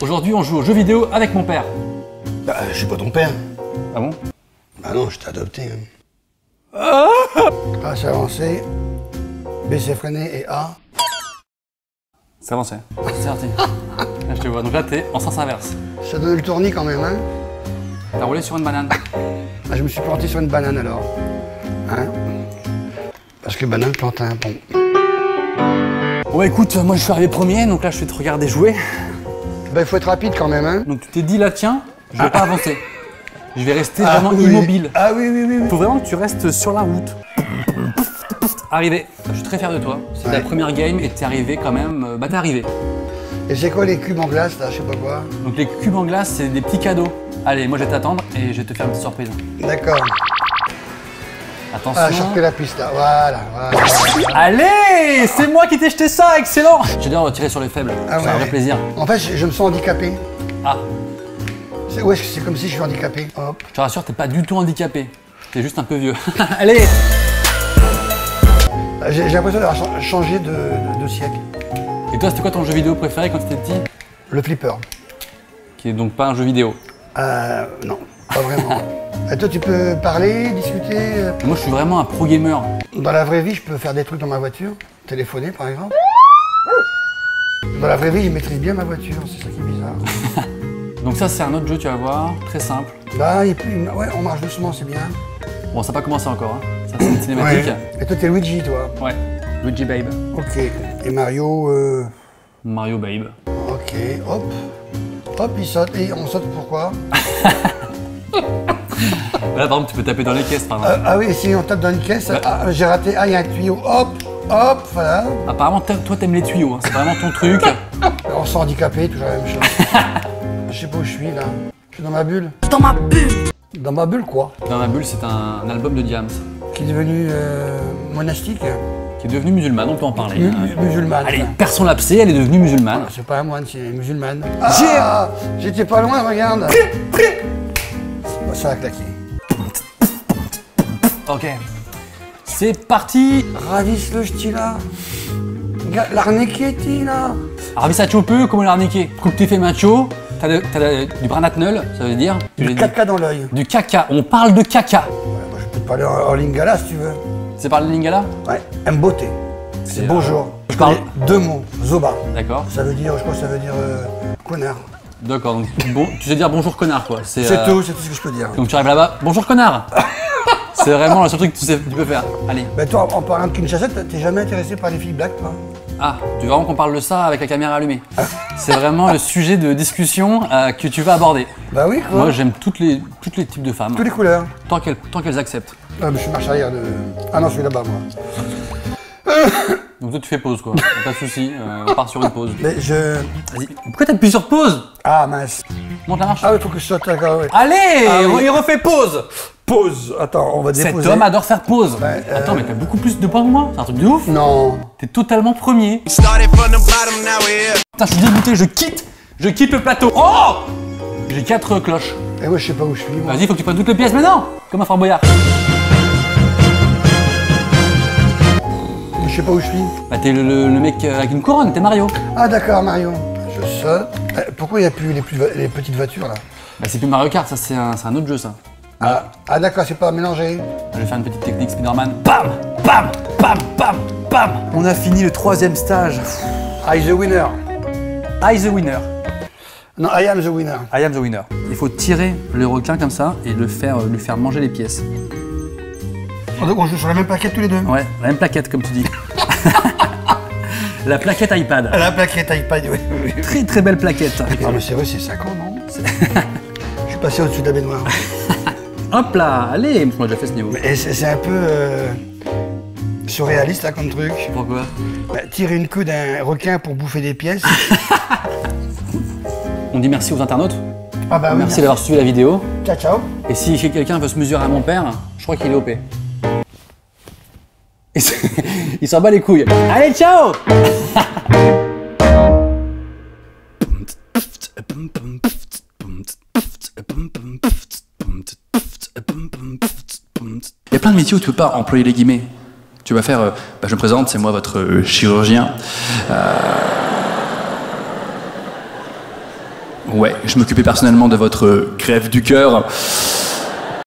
Aujourd'hui, on joue aux jeux vidéo avec mon père. Bah, je suis pas ton père. Ah bon? Bah non, je t'ai adopté. hein. A, c'est avancé. B, c'est freiné. Et A. C'est avancé. C'est parti. Là, je te vois. Donc là, t'es en sens inverse. Ça donne le tournis quand même, hein. T'as roulé sur une banane. Ah, je me suis planté sur une banane alors. Hein Parce que banane plante un pont. Bon, écoute, moi, je suis arrivé premier, donc là, je vais te regarder jouer. Bah, il faut être rapide quand même, hein. Donc tu t'es dit là, tiens, je vais pas avancer. Je vais rester vraiment oui. immobile. Ah oui, oui, oui. oui. Faut vraiment que tu restes sur la route. Arrivé. Je suis très fier de toi. C'est Ouais. ta première game et t'es arrivé quand même. euh, Bah t'es arrivé. Et c'est quoi les cubes en glace là Je sais pas quoi? Donc les cubes en glace, c'est des petits cadeaux. Allez, moi je vais t'attendre et je vais te faire une petite surprise. D'accord. Attention. Ah, sortez la piste là. Voilà, voilà. Allez C'est moi qui t'ai jeté ça, excellent J'adore tirer sur les faibles. Ah c'est un ouais. vrai plaisir. En fait, je, je me sens handicapé. Ah, C'est ouais, c'est comme si je suis handicapé. Hop. je te rassure, t'es pas du tout handicapé. T'es juste un peu vieux. Allez J'ai j'ai l'impression d'avoir cha- changé de, de- de siècle. Et toi, c'était quoi ton jeu vidéo préféré quand t'étais petit? Le flipper. Qui est donc pas un jeu vidéo. Euh, non, pas vraiment. Et toi, tu peux parler, discuter. euh, Moi, je suis vraiment un pro gamer. Dans la vraie vie, je peux faire des trucs dans ma voiture. Téléphoner, par exemple. Dans la vraie vie, je maîtrise bien ma voiture. C'est ça qui est bizarre. Donc ça, c'est un autre jeu, tu vas voir, très simple. Là, et puis, ouais, on marche doucement, c'est bien. Bon, ça n'a pas commencé encore. Hein. Ça, c'est une cinématique. Et toi, t'es Luigi, toi. Ouais. Luigi Babe. Ok. Et Mario, euh, Mario Babe. ok. Hop. Hop, il saute. Et on saute pourquoi? Là, par exemple, tu peux taper dans les caisses, par Euh, exemple. Ah oui, si on tape dans une caisse, ah, j'ai raté. Ah, il y a un tuyau. Hop, hop, voilà. Apparemment, toi, t'aimes les tuyaux. hein. C'est vraiment ton truc. On se sent handicapé, toujours la même chose. Je sais pas où je suis là. Je suis dans ma bulle. Dans ma bulle. Dans ma bulle quoi Dans ma bulle, c'est un, un album de Diams Qui est devenu euh, monastique. qui est devenu musulmane. On peut en parler. Hein. mu- musulmane. Allez, personne l'a elle est devenue musulmane. C'est pas un moine, c'est une musulmane. Ah, J'étais pas loin, regarde. Bah, ça a claqué. Ok. C'est parti. Ravis le stila. L'arnaqué, là. Arabi ça peu, comment l'arnaquer Coupe tes fait macho. T'as de- de- du branatnel, ça veut dire Du caca dans l'œil. Du caca. On parle de caca. Ouais, je peux te parler en, en lingala si tu veux. C'est par le lingala Ouais, beauté. C'est, bonjour. je Je parle- parle deux mots. Zoba. D'accord. Ça veut dire, je crois que ça veut dire euh, connard. D'accord. Donc bon, tu sais dire bonjour connard quoi. C'est euh, tout, c'est tout ce que je peux dire. Donc tu arrives là-bas, bonjour connard. C'est vraiment le seul truc que tu, sais, tu peux faire. Allez. Mais toi, en parlant de Kinshasa, t'es jamais intéressé par les filles black, toi? Ah, tu veux vraiment qu'on parle de ça avec la caméra allumée? C'est vraiment le sujet de discussion euh, que tu vas aborder. Bah oui, quoi. Moi, j'aime toutes les, toutes les types de femmes, Tous les couleurs. tant qu'elles tant qu'elles acceptent. Ah, mais je suis marche arrière de. Ah non, je suis là-bas, moi. Donc toi, tu fais pause, quoi. Pas de soucis, euh, on part sur une pause. Mais je. Vas-y. Pourquoi t'appuies sur pause Ah mince. Monte la marche. Ah oui, faut que je saute, d'accord, oui. Allez, Ah oui. il refait pause. Pause. Attends, on va Cet déposer. homme adore faire pause. Ouais, euh, Attends, mais t'as beaucoup plus de points que moi. C'est un truc de ouf. Non. T'es totalement premier. Putain, je suis dégoûté. Je quitte. Je quitte le plateau. Oh J'ai quatre cloches. Et moi, je sais pas où je suis. moi. Vas-y, faut que tu prennes toutes les pièces maintenant. Comme un Fort Boyard. Sais pas où je suis. Bah, t'es le, le- le mec euh, avec une couronne. T'es Mario. Ah d'accord, Mario. Je saute. Eh, Pourquoi il n'y a plus les, plus les petites voitures là? Bah, c'est plus Mario Kart. Ça, c'est un, autre jeu, ça. Ah, ah d'accord, c'est pas mélangé. Je vais faire une petite technique Spider-Man. Bam Bam Bam Bam Bam On a fini le troisième stage. I the winner. I the winner. Non, I am the winner. I am the winner. Il faut tirer le requin comme ça et le faire, euh, lui faire manger les pièces. Oh, Donc on joue sur la même plaquette tous les deux. Ouais, la même plaquette comme tu dis. la plaquette iPad. La plaquette iPad, oui. oui, oui. Très très belle plaquette. Ah mais c'est vrai, c'est 5 ans, non Je suis passé au-dessus de la baignoire. Hop là, allez, on a déjà fait ce niveau. C'est un peu euh, surréaliste là comme truc. Pourquoi Bah, tirer une queue d'un requin pour bouffer des pièces. On dit merci aux internautes. Ah bah oui. Merci d'avoir suivi la vidéo. Ciao, ciao. Et si quelqu'un veut se mesurer à mon père, je crois qu'il est OP. Il s'en bat les couilles. Allez, ciao Il y a plein de métiers où tu peux pas employer les guillemets. Tu vas faire, euh, bah, je me présente, c'est moi votre euh, chirurgien. Euh, Ouais, je m'occupais personnellement de votre grève du cœur.